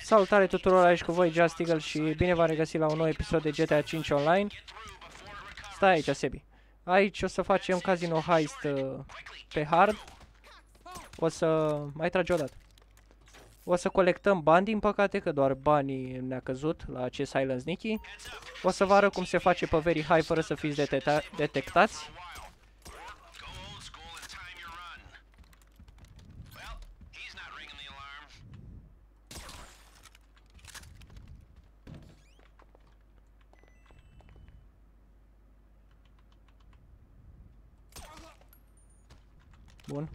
Salutare tuturor aici cu voi, Just Eagle și bine v-am regăsit la un nou episod de GTA 5 Online. Stai aici, Sebi. Aici o să facem Casino Heist uh, pe hard. O să... mai trage o dată. O să colectăm bani, din păcate, că doar banii ne-a căzut la acest Silence Nicky. O să vă arăt cum se face pe Very High fără să fiți detectați. Bun.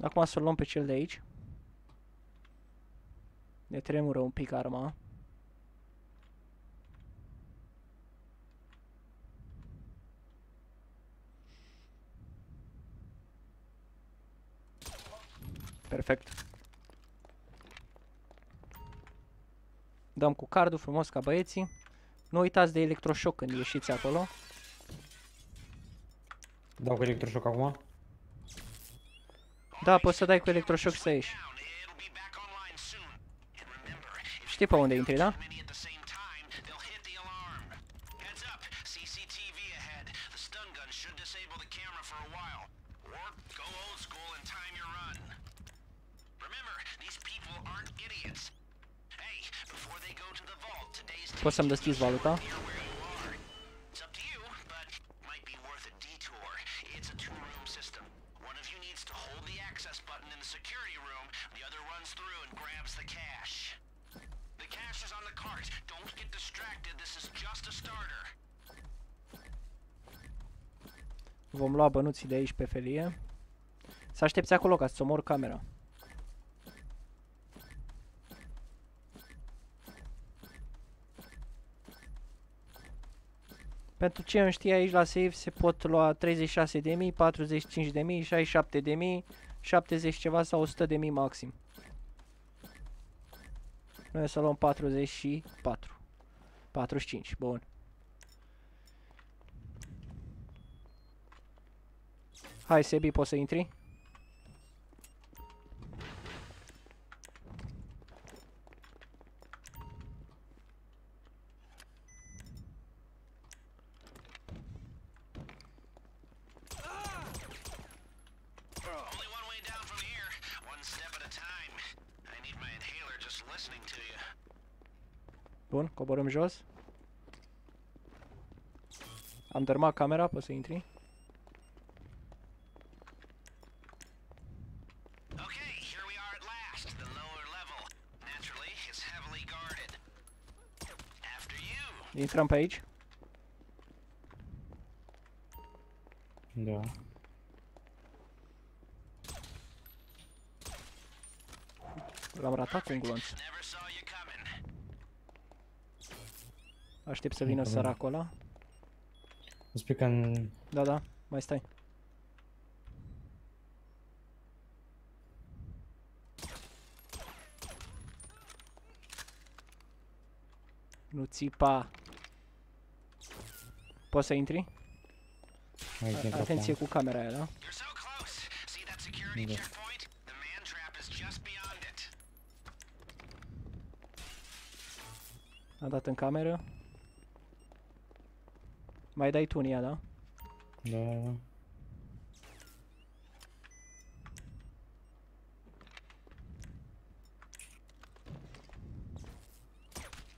Acum să luăm pe cel de aici. Ne tremură un pic arma. Dăm cu cardul frumos ca băieții. Nu uitați de electroșoc când ieșiți acolo. Dau cu electroșoc acum? Da, poți să dai cu electroșoc să ieși. Știi pe unde intri, da? Poți să-mi deschizi valuta? Vom lua bănuții de aici pe felie. Să aștepți acolo ca să omor camera. Pentru ce nu știi aici la save se pot lua 36.000, 45.000, 67.000, 70 ceva sau 100.000 maxim. Noi o să luăm 44. 45, bun. Hai, Sebi, poți să intri? Bun, coborâm jos. Am dărmat camera, poți să intri? Intrăm pe aici? Da. L-am ratat cu un glonț. Aștept să vină săracul ăla. Îți pică în... Da, da, mai stai. Nu țipa. Poți să intri? Atenție cu camera aia, da? da. A dat în cameră. Mai dai tu în ea, da? Da, da, da.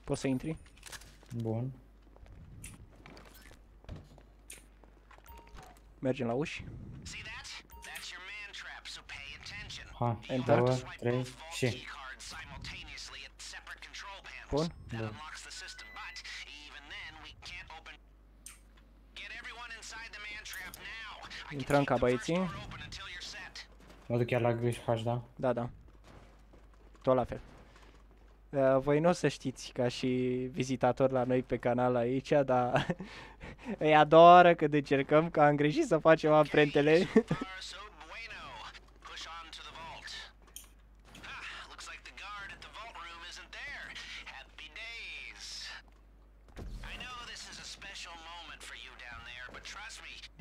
Poți să intri? Bun. Mergem la uși. Ha, Enter. 2, 3 și... Bun. Bun. Intrăm ca băieții. Mă duc chiar la Grish H, da? Da, da. Tot la fel. Uh, voi nu o să știți ca și vizitator la noi pe canal aici, dar îi adoră când încercăm că am greșit să facem amprentele.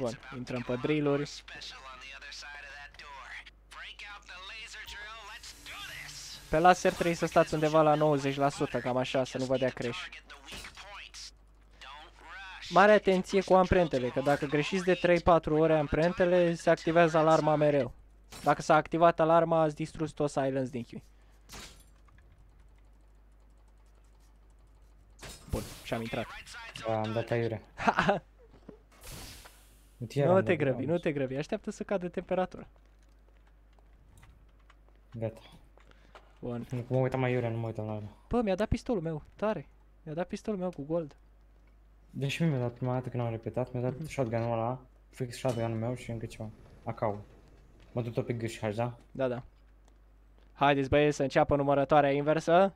Bun, it's about to intrăm get pe a lot drill-uri. more special on the other side of that door. Break out the laser drill. Let's do this. Pe laser trebuie să stați undeva la 90%, cam așa, să nu vă dea crash. Target the weak points. Don't rush. Mare atenție cu amprentele, că dacă greșiți de 3-4 ore amprentele, se activează alarma mereu. Dacă s-a activat alarma, ați distrus tot silence din chui. Bun, și-am intrat. Da, am dat aiurea. Uite, iar nu am te dat grăbi, aiurea. nu te grăbi, așteaptă să cadă temperatura. Gata. Bun. Nu mă uitam aiurea, nu mă uitam la ăla. Bă, mi-a dat pistolul meu, tare. Mi-a dat pistolul meu cu gold. Deci mie mi-a dat prima dată când am repetat, mi-a dat shotgun-ul ăla, fix shotgun-ul meu și încă ceva. Acau. Mă duc tot pe gâșhaș, da? Da, da. Haideți băieți să înceapă numărătoarea inversă.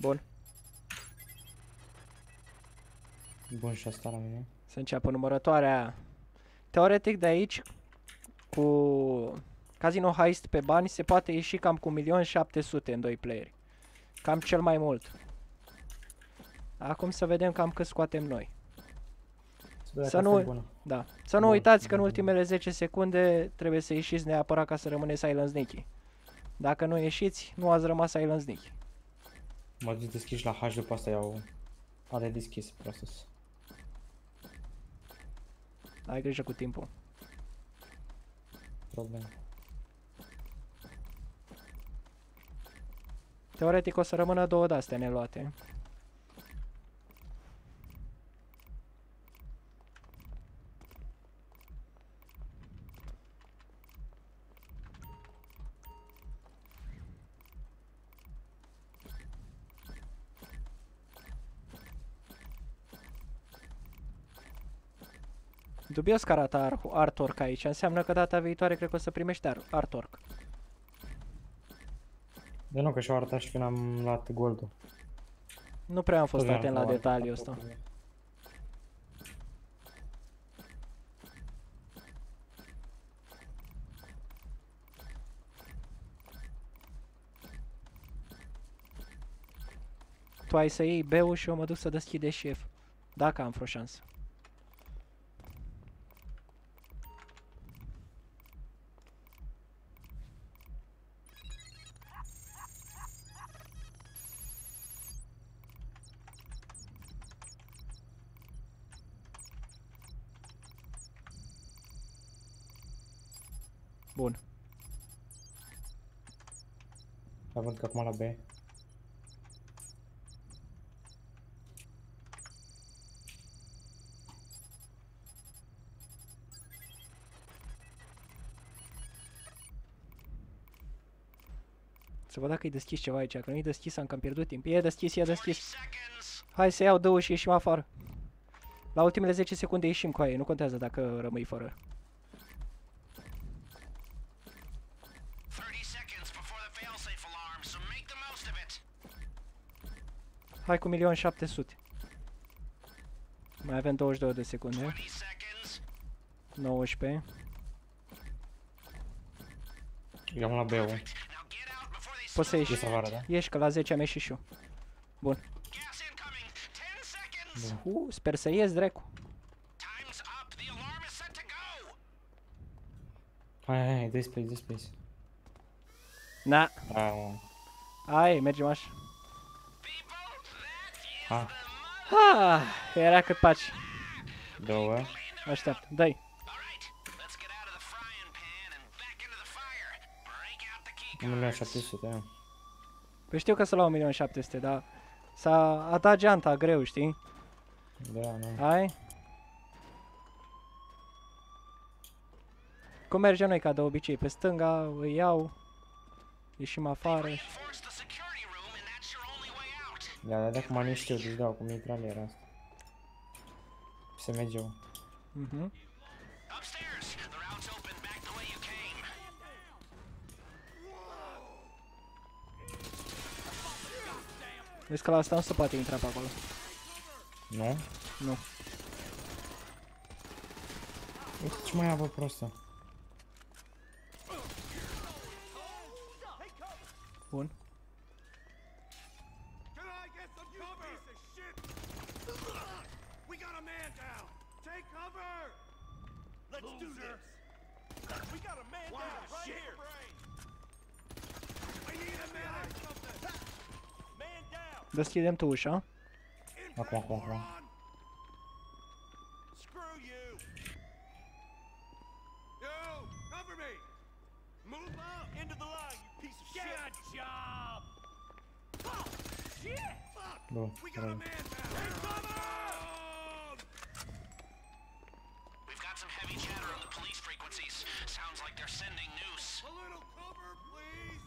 Bun. Bun și asta la mine. Să înceapă numărătoarea. Teoretic de aici, cu Casino Heist pe bani, se poate ieși cam cu 1.700.000 în doi playeri. Cam cel mai mult. Acum să vedem cam cât scoatem noi. vedea Să că nu- asta e bună. Da. Să nu Bun, uitați că în bun. ultimele 10 secunde trebuie să ieșiți neapărat ca să rămâne Silence Nicky. Dacă nu ieșiți, nu ați rămas Silence Nicky. Mă duc deschis la H, după asta iau... Are deschis proces. Ai grijă cu timpul. Problem. Teoretic o să rămână două de-astea neluate. Dubios că arată ar artwork aici, înseamnă că data viitoare cred că o să primești ar artwork. De nu, că și-au arătat și când am luat goldul. Nu prea am fost Tot atent la am luat detaliul artwork-ul. ăsta. Tu ai să iei B-ul și eu mă duc să deschid și F. Dacă am vreo șansă. Bun. Dar văd că acum la B. Să văd dacă e deschis ceva aici. Că nu e deschis, am cam pierdut timp. E deschis, e deschis. Seconds. Hai să iau două și ieșim afară. La ultimele 10 secunde ieșim cu aia, nu contează dacă rămâi fără. Hai cu 1.700.000. Mai avem 22 de secunde. 20 seconds. 19. Eu am la B-ul. Now get out before they Poți să E ieși. să vară, da? Ieși că la 10 am ieșit și eu. Bun. gas incoming. 10 seconds. Uh, sper să ies, dracu. Hai, hai, hai, dă space, dă space. Na. Hai, mergem așa. People, that is Ha, Ha, era cât paci. două. Așteaptă, dai. all right. Let's get out of the frying pan and back into the fire. Break out the key 1 milion 700, da. Păi știu că să la 1.700.000, dar s-a a dat geanta greu, știi? Da, nu. Hai. Cum mergem noi ca de obicei? Pe stânga îi iau, ieșim afară și... way out. Da, dar de acum nu știu, deci dau cu mitraliera asta. SMG-ul. Mhm. Upstairs, the route's open back the way you came. Vezi că la asta nu se poate intra pe acolo. Nu? Nu. Uite ce mai avă prostă. Bun. Take cover! Let's do this! We got a man down right here! We need a man! Man down! Deschidem tu ușa. Acum, acum, acum. Screw you! You! Cover me! Move up! Into the line, you piece of shit! Get a job! Oh, shit! Fuck! Bun, We got a man down! They're sending noose. A little cover, please!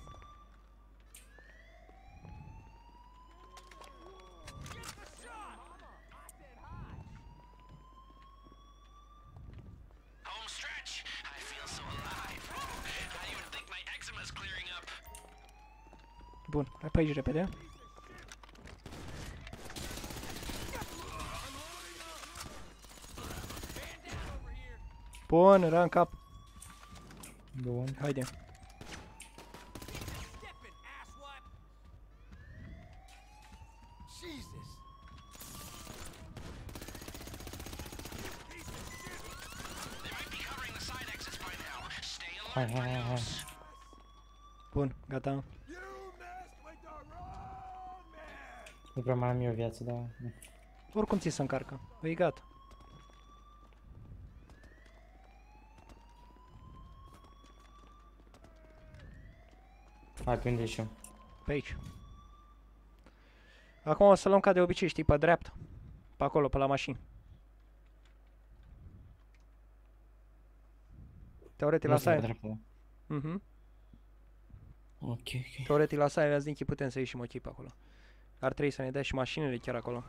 Get the shot! Home stretch. I feel so alive. I don't even think my eczema's clearing up. Bun, hai pe aici repede. Bun, era în cap. Bun. Haide. Stepping, asswipe! Jesus! They might be covering the side exits by now. Stay Hai, alert, hai, hai, hai. friendos. Bun, gata. You messed with the wrong man! Nu prea mai am eu viață, dar... Oricum ți se încarcă. E gata. Hai, pe unde ieșim? Pe aici. Acum o să luăm ca de obicei, știi, pe dreapta. Pe acolo, pe la mașini. Teoretic la Nu sunt pe side. dreapta. Mhm. Ok, ok. Teoretic la side din Dinchi putem să ieșim ok pe acolo. Ar trebui să ne dea și mașinile chiar acolo.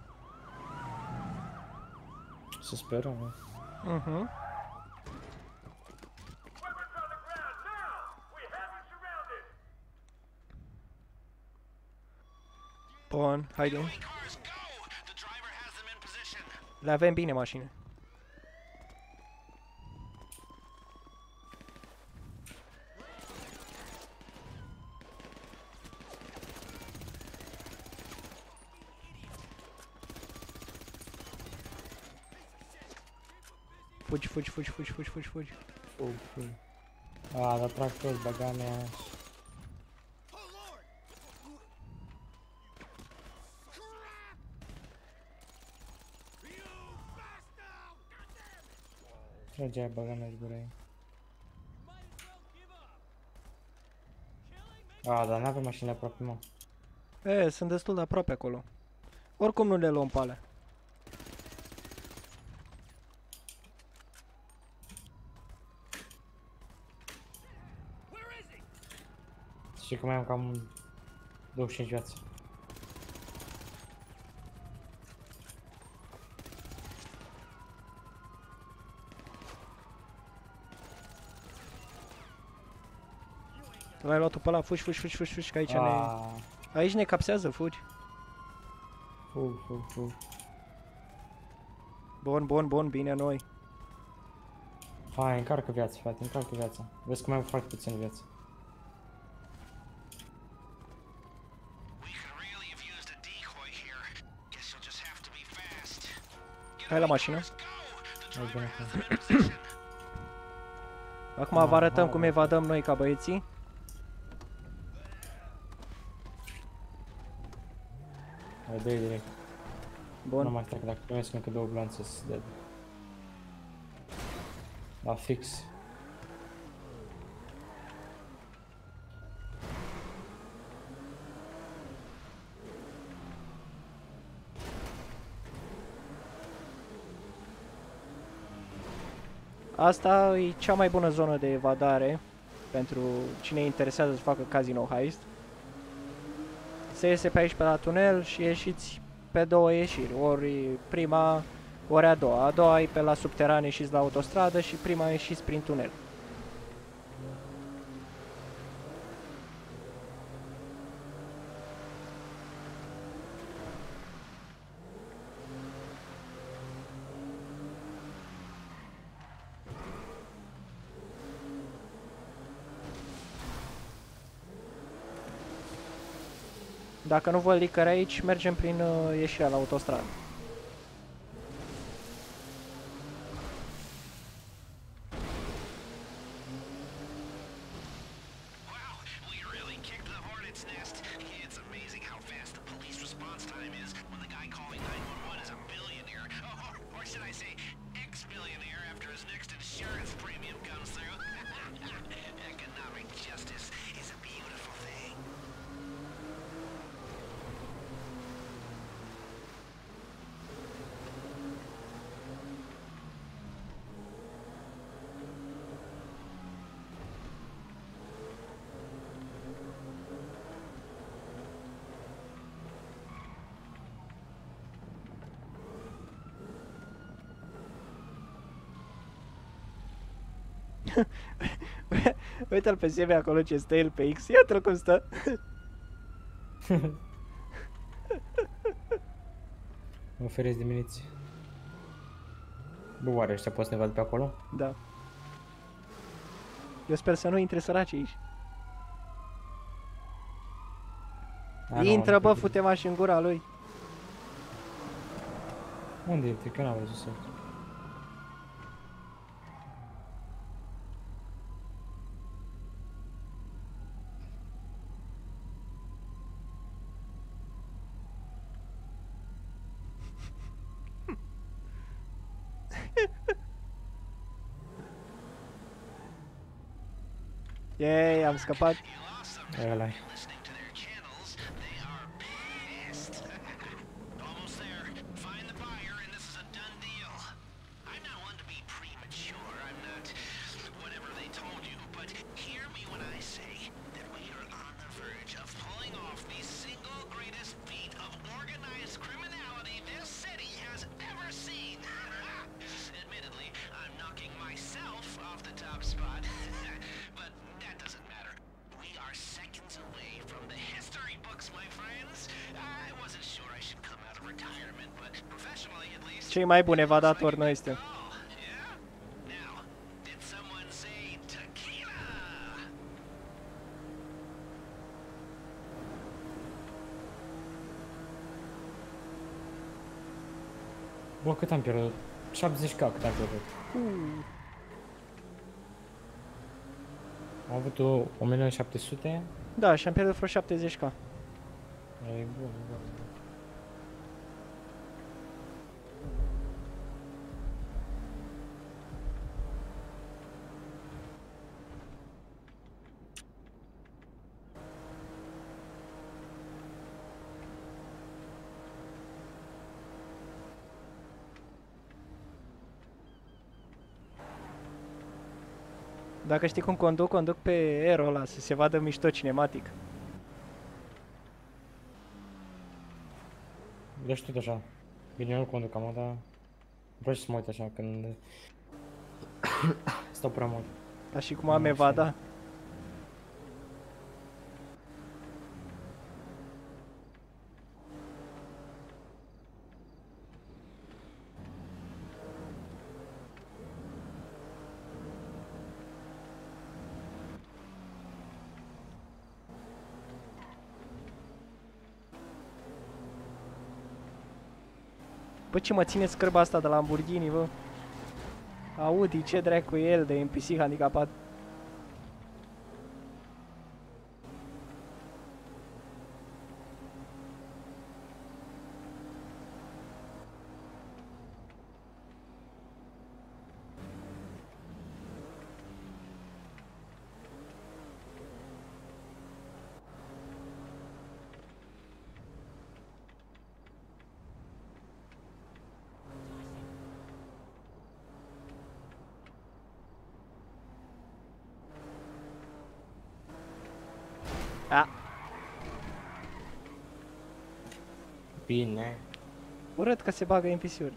Să sperăm, nu? Mhm. In position. Le avem bine mașini. Fugi, fugi, fugi, fugi, fugi, fugi, fugi. Fug, fug. A, dar tractor, baga mea. Goddamn! Tragea baga mea și gura ei. A, dar n-avem mașini aproape, mă. E, sunt destul de aproape acolo. Oricum nu le luăm pe alea. Știi că mai am cam 25 viață. L-ai luat pe ăla, fugi, fugi, fugi, fugi, fugi, că aici ne... A, Aici ne capsează, fugi. fug, fug, fug. Bun, bun, bun, bine noi. Hai, încarcă viața, frate, încarcă viața. Vezi că mai am foarte puțin viață. We could really have used a decoy here. Guess you'll just have to be fast. Get Hai la away, mașină. cars, go! The Hai driver bine, has hai. them in position. Acum vă arătăm cum evadăm noi ca băieții. Dă direct. Nu Bun. mai trec, dacă primesc încă două glanțe, să dead. La fix. Asta e cea mai bună zonă de evadare pentru cine interesează să facă casino heist. Se iese pe aici pe la tunel și ieșiți pe două ieșiri, ori prima, ori a doua. A doua e pe la subteran ieșiți la autostradă și prima ieșiți prin tunel. Dacă nu văd licări aici, mergem prin uh, ieșirea la autostradă. Uite-l pe Sebe acolo ce stă el pe X. Iată-l cum stă. Mă oferesc dimineți. Bă, oare ăștia pot să ne vadă pe acolo? Da. Eu sper să nu intre săraci aici. A, nu, Intră, nu bă, cred. fute mași în gura lui. Unde e? Că n-am văzut să... Yay, am scăpat. Ăla Cei mai buni evadatori noi suntem. Oh, yeah? Now, did someone say tequila? Bă, cât am pierdut? 70k cât am pierdut. Am avut o 1700. Da, și am pierdut vreo 70k. E bun, e bun. Dacă știi cum conduc, conduc pe Aero ăla, să se vadă mișto cinematic. Deci tot așa. Bine, eu nu conduc acum, dar... Îmi place să mă uit așa când... Stau prea mult. Ca și cum am Nu, evada. Bă, ce mă ține scârba asta de Lamborghini, bă? Audi, ce dracu e el de NPC handicapat? Bine. Urât că se bagă în fisuri.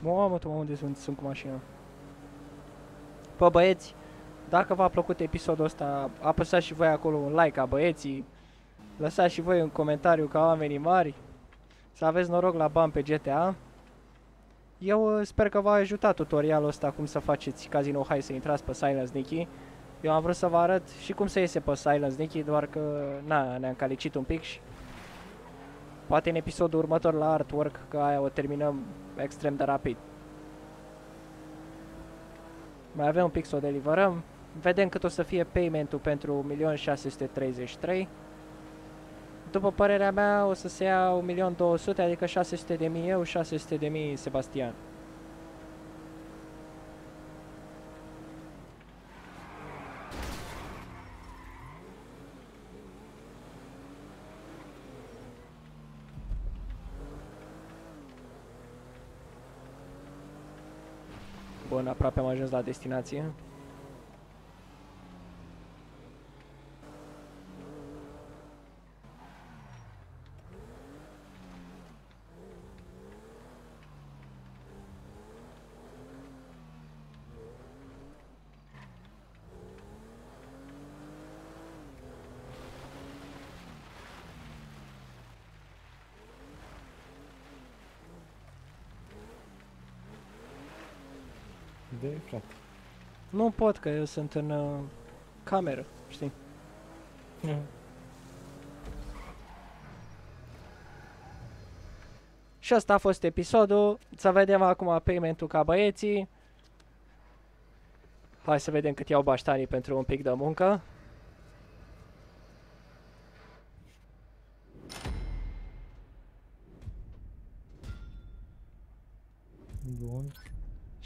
Mamă, tu mă, unde sunt, sunt cu mașina? Pă, băieți, dacă v-a plăcut episodul ăsta, apăsați și voi acolo un like ca băieții. Lăsați și voi un comentariu ca oamenii mari. Să aveți noroc la bani pe GTA. Eu uh, sper că v-a ajutat tutorialul ăsta cum să faceți Casino High să intrați pe Silence Nicky. Eu am vrut să vă arăt și cum să iese pe Silence Nicky, doar că na, ne-am calicit un pic și poate în episodul următor la artwork, că aia o terminăm extrem de rapid. Mai avem un pic să o deliverăm. Vedem cât o să fie paymentul pentru 1.633.000. După părerea mea, o să se ia 1.200.000, adică 600.000 eu, 600.000 Sebastian. Bun, aproape am ajuns la destinație. Nu pot, că eu sunt în uh, cameră, știi? Și asta a fost episodul. Să vedem acum paymentul ca băieții. Hai să vedem cât iau baștanii pentru un pic de muncă. Bun.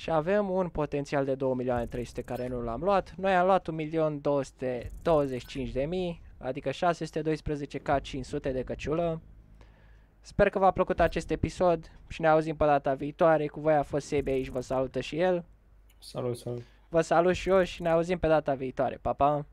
Și avem un potențial de 2 milioane 300 care nu l-am luat. Noi am luat 1.225.000, adică 612k 500 de căciulă. Sper că v-a plăcut acest episod și ne auzim pe data viitoare. Cu voi a fost Sebi aici, vă salută și el. Salut, salut. Vă salut și eu și ne auzim pe data viitoare. Pa, pa!